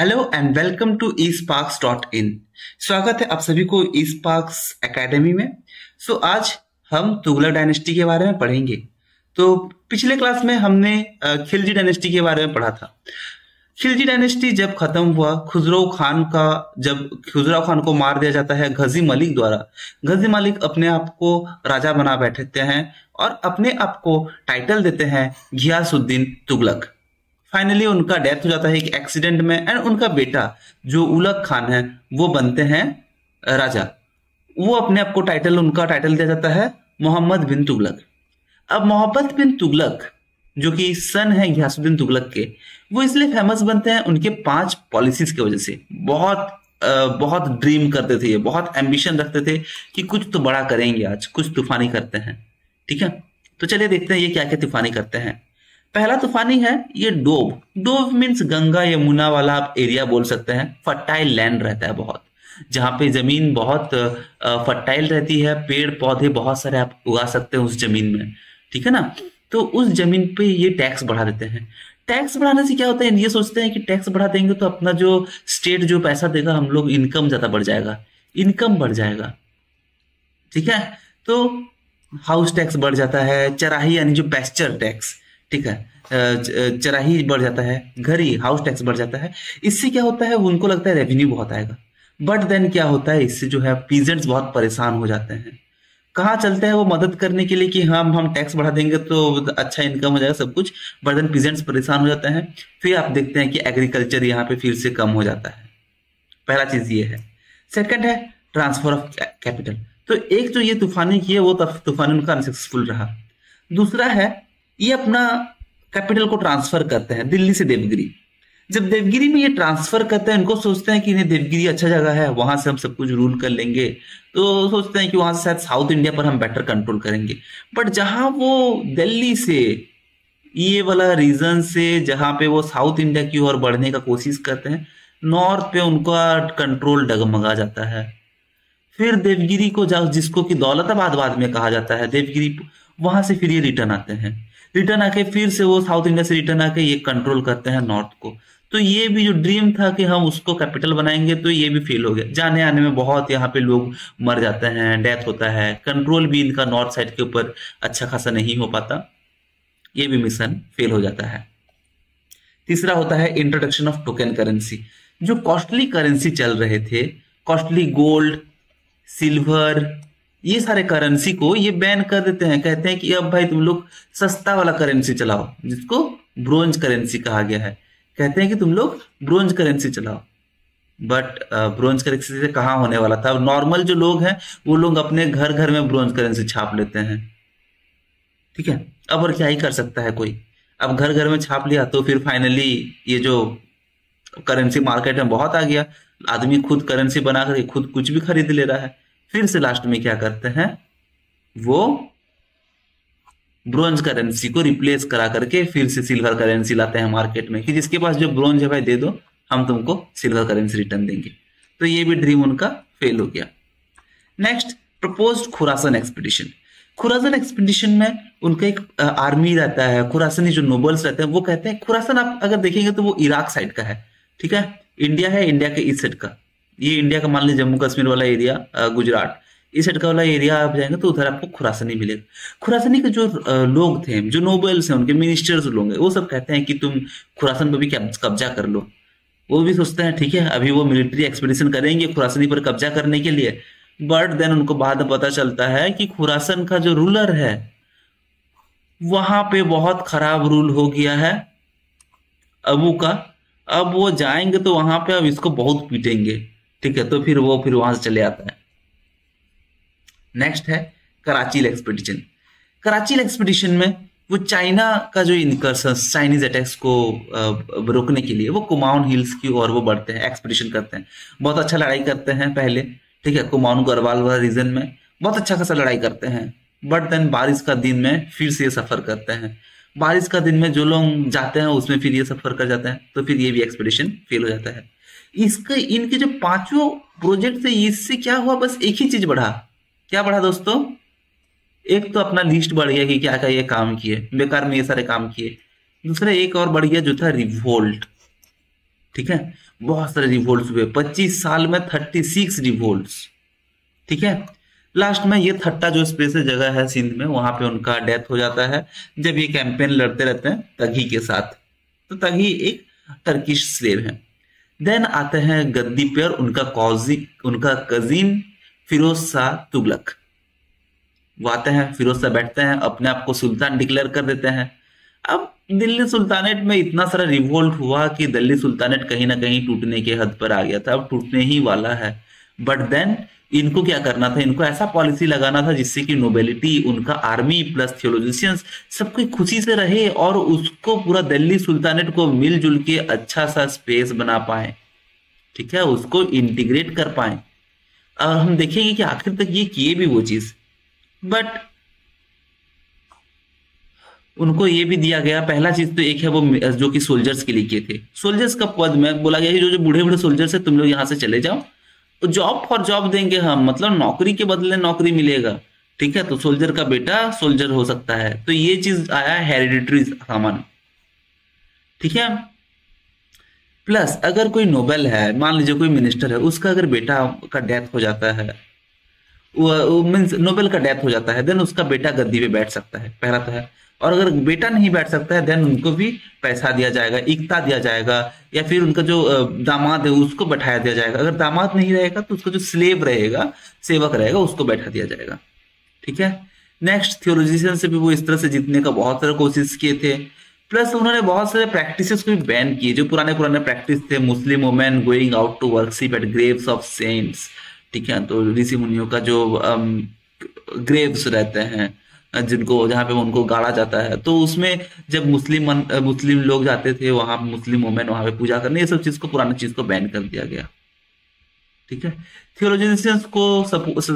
Hello and welcome to esparks dot in स्वागत है आप सभी को ईस्पार्क्स एकेडमी में। सो so, आज हम तुगलक डायनेस्टी के बारे में पढ़ेंगे। तो पिछले क्लास में हमने खिलजी डायनेस्टी के बारे में पढ़ा था। खिलजी डायनेस्टी जब खत्म हुआ खुजरो खान का जब खुजरा खान को मार दिया जाता है गजी मलिक द्वारा। गजी मलिक अपने आप को राजा बना बैठते हैं और अपने आप को टाइटल देते हैं घियासुद्दीन तुगलक। फाइनली उनका डेथ हो जाता है एक एक्सीडेंट में एंड उनका बेटा, जो उलग खान है, वो बनते हैं राजा। वो अपने आप को टाइटल उनका टाइटल दिया जाता है, मोहम्मद बिन तुगलक। अब मोहम्मद बिन तुगलक, जो कि सन है घियासुद्दीन तुगलक के, वो इसलिए फ़ेमस बनते हैं उनके पाँच पॉलिसीज़ की वजह से। बहुत बहुत ड्रीम करते थे बहुत एम्बिशन रखते थे कि कुछ तो बड़ा करेंगे आज, कुछ तूफानी करते हैं। ठीक है? तो चलिए देखते हैं ये क्या क्या तूफानी करते हैं। पहला तूफानी है, ये डोब। डोब मीन्स गंगा यमुना वाला आप एरिया बोल सकते हैं। फर्टाइल लैंड रहता है बहुत। जहाँ पे ज़मीन बहुत फर्टाइल रहती है पेड़ पौधे बहुत सारे आप उगा सकते हैं उस ज़मीन में। ठीक है ना? तो उस ज़मीन पे ये टैक्स बढ़ा देते हैं। टैक्स बढ़ाने से क्या होता है? ये सोचते हैं कि टैक्स बढ़ा देंगे तो अपना जो स्टेट जो पैसा देगा, हम लोग इनकम ज़्यादा बढ़ जाएगा। इनकम बढ़ जाएगा। ठीक है? तो हाउस टैक्स बढ़ जाता है, चराही यानी जो पेस्चर टैक्स ठीक है? चराही बढ़ जाता है, घर ही हाउस टैक्स बढ़ जाता है। इससे क्या होता है? उनको लगता है रेवेन्यू बहुत आएगा। बट देन क्या होता है? इससे जो है पीजेंट्स बहुत परेशान हो जाते हैं। कहाँ चलते हैं वो मदद करने के लिए कि हम हम टैक्स बढ़ा देंगे तो अच्छा इनकम हो जाएगा सब कुछ। बट देन पीजेंट्स परेशान हो जाते हैं। फिर आप देखते हैं कि एग्रीकल्चर यहाँ पे फिर से कम हो जाता है। पहला चीज़ ये है। सेकंड है ट्रांसफ़र ऑफ़ कैपिटल तो एक जो ये तूफानी की है, वो तूफानी उनका अनसक्सेसफुल रहा। दूसरा है ये अपना कैपिटल को ट्रांसफ़र करते हैं, दिल्ली से देवगिरी। जब देवगिरी में ये ट्रांसफ़र करते हैं, इनको सोचते हैं कि नहीं देवगिरी अच्छा जगह है, वहाँ से हम सब कुछ रूल कर लेंगे। तो सोचते हैं कि वहाँ से शायद साउथ इंडिया पर हम बेटर कंट्रोल करेंगे। बट जहाँ वो दिल्ली से, ये वाला रीजन से, जहाँ पे वो साउथ इंडिया की ओर बढ़ने का कोशिश करते हैं नॉर्थ पे उनका कंट्रोल डगमगा जाता है। फिर देवगिरी को जिसको कि दौलताबाद बाद में कहा जाता है, देवगिरी, वहाँ से फिर ये रिटर्न आते हैं। रिटर्न आके फिर से वो साउथ इंडिया से रिटर्न आके ये कंट्रोल करते हैं नॉर्थ को। तो ये भी जो ड्रीम था कि हम उसको कैपिटल बनाएँगे तो ये भी फेल हो गया। जाने आने में बहुत यहाँ पे लोग मर जाते हैं डेथ होता है। कंट्रोल भी इनका नॉर्थ साइड के ऊपर अच्छा खासा नहीं हो पाता। ये भी मिशन फेल हो जाता है। तीसरा होता है इंट्रोडक्शन ऑफ़ टोकन करेंसी जो कॉस्टली करेंसी चल रहे थे कॉस्टली गोल्ड सिल्वर ये सारे करेंसी को ये बैन कर देते हैं। कहते हैं कि, अब भाई तुम लोग सस्ता वाला करेंसी चलाओ, जिसको ब्रोंज करेंसी कहा गया है। कहते हैं कि, तुम लोग ब्रोंज करेंसी चलाओ। बट ब्रोंज करेंसी से कहाँ होने वाला था? नॉर्मल जो लोग हैं, वो लोग अपने घर घर में ब्रोंज करेंसी छाप लेते हैं। ठीक है? अब और क्या ही कर सकता है कोई? अब घर घर में छाप लिया तो फिर फाइनली ये जो करेंसी मार्केट में बहुत आ गया। आदमी खुद करेंसी बना कर, खुद कुछ भी खरीद ले रहा है। फिर से लास्ट में क्या करते हैं? वो ब्रोंज करेंसी को रिप्लेस करा करके फिर से सिल्वर करेंसी लाते हैं मार्केट में। कि जिसके पास जो ब्रोंज है भाई, दे दो, हम तुमको सिल्वर करेंसी रिटर्न देंगे। तो ये भी ड्रीम उनका फेल हो गया। Next propose Khurasan expedition Khurasan expedition में उनका एक आर्मी रहता है खुरासनी जो नोबल्स रहते हैं, वो कहते हैं खुरासन आप अगर देखेंगे तो वो इराक साइड का है, ठीक है? इंडिया है इंडिया के इस साइड का। ये इंडिया का मान लीजिए जम्मू कश्मीर वाला एरिया गुजरात, इस साइड का वाला एरिया आप जाएँगे तो उधर आपको खुरासनी मिलेगा। खुरासनी के जो लोग थे, जो नोबल्स हैं, उनके मिनिस्टर्स लोग हैं, वो सब कहते हैं कि तुम खुरासन पर भी कब्जा कर लो। वो भी सोचते हैं, ठीक है, अभी वो मिलिट्री एक्सपीडिशन करेंगे खुरासनी पर कब्जा करने के लिए। बट देन उनको बाद में पता चलता है कि खुरासन का जो रूलर है, वहाँ पे बहुत खराब रूल हो गया है, अबू का। अब वो जाएँगे तो वहाँ पे अब इसको बहुत पीटेंगे। ठीक है तो फिर वो फिर वहाँ से चले आता है। नेक्स्ट है कराची एक्सपेडिशन कराची एक्सपेडिशन में वो चाइना का जो इनकर्सन चाइनीज़ अटैक्स को रोकने के लिए वो कुमाऊन हिल्स की ओर वो बढ़ते हैं एक्सपेडिशन करते हैं। बहुत अच्छा लड़ाई करते हैं पहले, ठीक है कुमाऊन गढ़वाल वाला रीजन में। बहुत अच्छा खासा लड़ाई करते हैं। बट देन बारिश का दिन में फिर से ये सफ़र करते हैं। बारिश का दिन में जो लोग जाते हैं, उसमें फिर ये सफ़र कर जाते हैं तो फिर ये भी एक्सपेडिशन फेल हो जाता है। इसके, इनके जो पाँचों प्रोजेक्ट थे, इससे क्या हुआ? बस एक ही चीज़ बढ़ा। क्या बढ़ा दोस्तों? एक तो अपना लिस्ट बढ़ गया कि क्या क्या ये काम किए। बेकार में ये सारे काम किए। दूसरा एक और बढ़ गया जो था रिवोल्ट ठीक है? बहुत सारे रिवोल्ट हुए। 25 साल में 36 रिवोल्ट ठीक है? लास्ट में ये थट्टा जो स्पेशल जगह है सिंध में, वहाँ पे उनका डेथ हो जाता है। जब ये कैंपेन लड़ते रहते हैं तगी के साथ। तो तगी एक टर्किश स्लेव है। देन आते हैं गद्दी पे और उनका कौजी, उनका कजिन फिरोज शाह तुगलक। वो आते हैं, फिरोज शाह बैठते हैं, अपने आप को सुल्तान डिक्लेयर कर देते हैं। अब दिल्ली सुल्तानेट में इतना सारा रिवोल्ट हुआ कि दिल्ली सुल्तानेट कहीं ना कहीं टूटने के हद पर आ गया था। अब टूटने ही वाला है। बट देन इनको क्या करना था? इनको ऐसा पॉलिसी लगाना था जिससे कि नोबेलिटी उनका आर्मी प्लस थियोलॉजिशियंस सब कोई खुशी से रहे और उसको पूरा दिल्ली सुल्तानेट को मिलजुल के अच्छा सा स्पेस बना पाए। ठीक है? उसको इंटीग्रेट कर पाए। और हम देखेंगे कि आखिर तक ये किए भी वो चीज़। बट उनको ये भी दिया गया। पहला चीज़ तो एक है वो, जो कि सोल्जर्स के लिए किए थे। सोल्जर्स का पद में बोला गया कि जो जो बूढ़े बूढ़े सोल्जर्स है, तुम लोग यहाँ से चले जाओ। जॉब फॉर जॉब देंगे हम मतलब नौकरी के बदले नौकरी मिलेगा। ठीक है तो सोल्जर का बेटा सोल्जर हो सकता है। तो ये चीज़ आया हेरिडिटरी सामान। ठीक है? प्लस अगर कोई नोबेल है, मान लीजिए कोई मिनिस्टर है, उसका अगर बेटा का डेथ हो जाता है, वो मीन्स नोबेल का डेथ हो जाता है देन उसका बेटा गद्दी पे बैठ सकता है, पहला तो है। और अगर बेटा नहीं बैठ सकता है देन उनको भी पैसा दिया जाएगा इकता दिया जाएगा, या फिर उनका जो दामाद है, उसको बैठाया दिया जाएगा। अगर दामाद नहीं रहेगा तो उसका जो स्लेव रहेगा, सेवक रहेगा, उसको बैठा दिया जाएगा। ठीक है? नेक्स्ट थियोलॉजिशियन से भी वो इस तरह से जीतने का बहुत सारा कोशिश किए थे। प्लस उन्होंने बहुत सारे प्रैक्टिसेस को भी बैन किए, जो पुराने पुराने प्रैक्टिस थे Muslim women going out to worship at graves of saints ठीक है? तो ऋषि मुनियों का जो ग्रेव्स रहते हैं। जिनको जहाँ पे उनको गाड़ा जाता है। तो उसमें जब मुस्लिम मन, मुस्लिम लोग जाते थे वहाँ मुस्लिम वोमेन वहाँ पे पूजा करने ये सब चीज़ को पुरानी चीज़ को बैन कर दिया गया। ठीक है? थियोलॉजिशियंस को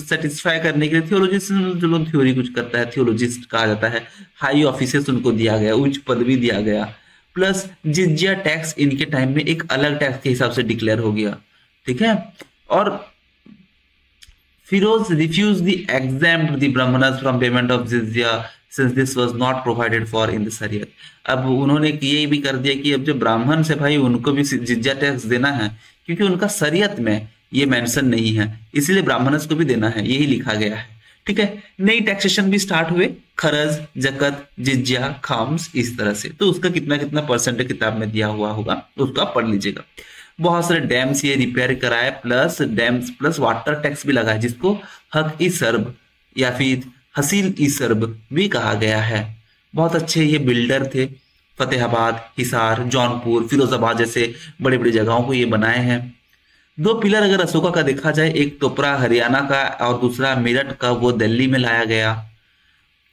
सेटिस्फाई करने के लिए थियोलॉजिशियन जो लोग थ्योरी कुछ करता है थियोलॉजिस्ट कहा जाता है हाई ऑफ़िस उनको दिया गया उच्च पदवी दिया गया। प्लस जिजिया टैक्स इनके टाइम में एक अलग टैक्स के हिसाब से डिक्लेयर हो गया। ठीक है? और Firoz refused the exempt, the Brahmanas from payment of jizya since this was not provided for in the Shariat. अब उन्होंने ये भी कर दिया कि अब जो ब्राह्मण से भाई उनको भी जिज्जा टैक्स देना है, क्योंकि उनका शरीयत में ये मेंशन नहीं है, इसलिए ब्राह्मणस को भी देना है, यही लिखा गया है। ठीक है? नई टैक्सेशन भी स्टार्ट हुए, खरज, जकत जिज्या खाम्स, इस तरह से। तो उसका कितना कितना परसेंट किताब में दिया हुआ होगा, उसको आप पढ़ लीजिएगा। बहुत सारे डैम्स ये रिपेयर कराए, plus dams, plus water tax भी लगाए, जिसको हक ई सर्ब या फिर हसील ई सर्ब भी कहा गया है। बहुत अच्छे ये बिल्डर थे, फतेहाबाद, हिसार, जौनपुर, फिरोजाबाद जैसे बड़ी बड़ी जगहों को ये बनाए हैं। दो पिलर अगर अशोका का देखा जाए, एक टोपरा हरियाणा का और दूसरा मेरठ का, वो दिल्ली में लाया गया।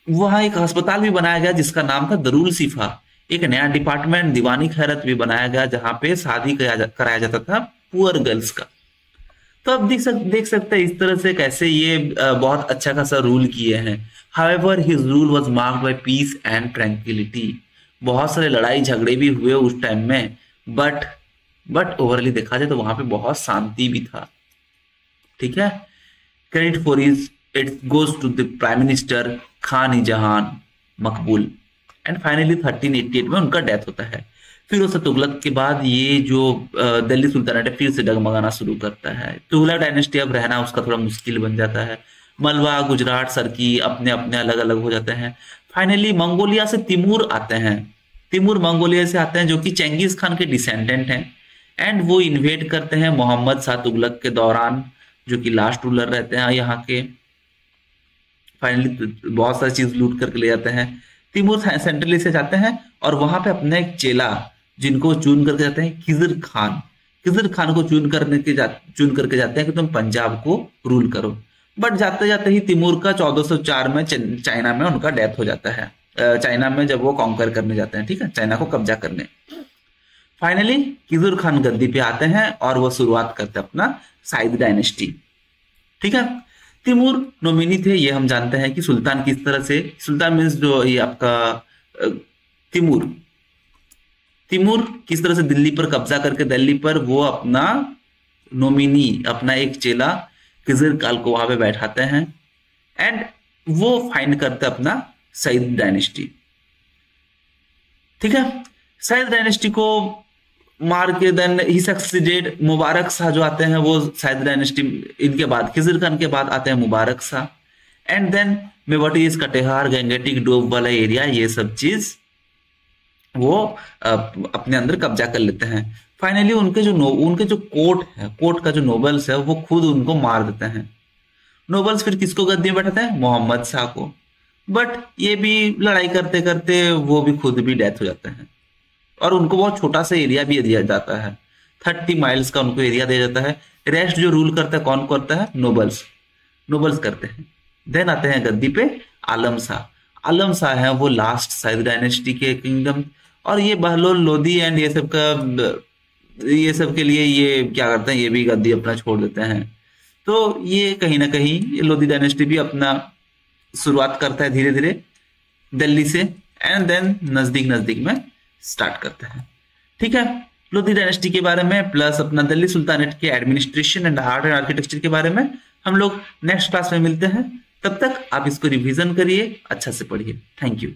वहाँ एक अस्पताल भी बनाया गया, जिसका नाम था दरूल सिफा। एक नया डिपार्टमेंट दीवानी खैरत भी बनाया गया, जहाँ पे शादी कराया जाता था पुअर गर्ल्स का। तो आप देख सक, देख सकते हैं इस तरह से कैसे ये बहुत अच्छा खासा रूल किए हैं। However his rule was marked by peace and tranquillity बहुत सारे लड़ाई झगड़े भी हुए उस टाइम में बट बट ओवरली देखा जाए तो वहाँ पे बहुत शांति भी था। ठीक है? Credit for is it goes to the prime minister Khan Jahan Maqbool. And finally 1388 में उनका डेथ होता है। फिर उस तुगलक के बाद ये जो दिल्ली सुल्तानेट है, फिर से डगमगाना शुरू करता है। तुगलक डायनेस्टी अब रहना उसका थोड़ा मुश्किल बन जाता है। मलवा, गुजरात, सरकी अपने अपने अलग अलग हो जाते हैं। फाइनली मंगोलिया से तिमूर आते हैं। तिमूर मंगोलिया से आते हैं जो कि चेंगिस खान के डिसेंडेंट हैं। एंड वो इन्वेट करते हैं मोहम्मद शाह तुगलक के दौरान, जो कि लास्ट रूलर रहते हैं यहाँ के। फाइनली बहुत सारी चीज़ लूट करके ले जाते हैं। तिमूर सेंट्रल से जाते हैं और वहाँ पे अपना एक चेला जिनको चुन करके जाते हैं, खिजर खान। खिजर खान को चुन करने के जा चुन करके जाते हैं कि तुम पंजाब को रूल करो। बट जाते जाते ही तिमूर का 1404 में चाइना में उनका डेथ हो जाता है। चाइना में जब वो कॉन्कर करने जाते हैं, ठीक है? चाइना को कब्जा करने। फाइनली किजुर खान गद्दी पे आते हैं और वो शुरुआत करते हैं अपना साइद डायनेस्टी ठीक है? तिमूर नोमिनी थे, ये हम जानते हैं कि सुल्तान किस तरह से, सुल्तान मीन्स जो ये आपका तिमूर। तिमूर किस तरह से दिल्ली पर कब्जा करके दिल्ली पर वो अपना नोमिनी, अपना एक चेला किजर काल को वहाँ पे बैठाते हैं एंड वो फाइंड करते अपना सईद डायनेस्टी ठीक है? सईद डायनेस्टी को मार के देन ही सक्सीडेड मुबारक शाह जो आते हैं वो शायद डायनेस्टी इनके बाद, खिजर खान के बाद आते हैं Mubarak Shah. And then Mewatis Katehar Gangetic doab वाला एरिया ये सब चीज़ वो अपने अंदर कब्जा कर लेते हैं. फाइनली उनके जो नो उनके जो कोर्ट है, कोर्ट का जो नोबल्स है, वो खुद उनको मार देते हैं. नोबल्स फिर किसको गद्दी में बैठाते हैं? मोहम्मद शाह को. बट ये भी लड़ाई करते करते वो भी खुद भी डेथ हो जाते हैं. और उनको बहुत छोटा सा एरिया भी दिया जाता है। थर्टी माइल्स का उनको एरिया दिया जाता है। रेस्ट जो रूल करता है, कौन करता है? नोबल्स नोबल्स करते हैं। देन आते हैं गद्दी पे आलम शाह। आलम शाह है, वो लास्ट साइद डायनेस्टी के किंगडम और ये बहलोल, लोधी एंड ये सब का, ये सब के लिए ये क्या करते हैं? ये भी गद्दी अपना छोड़ देते हैं। तो ये कहीं ना कहीं लोधी डायनेस्टी भी अपना शुरुआत करता है धीरे धीरे दिल्ली से। एंड देन नज़दीक नज़दीक में स्टार्ट करते हैं। ठीक है? लोधी डायनेस्टी के बारे में प्लस अपना दिल्ली सुल्तानेट के administration and art and architecture के बारे में हम लोग नेक्स्ट क्लास में मिलते हैं। तब तक आप इसको रिविजन करिए अच्छा से पढ़िए। Thank you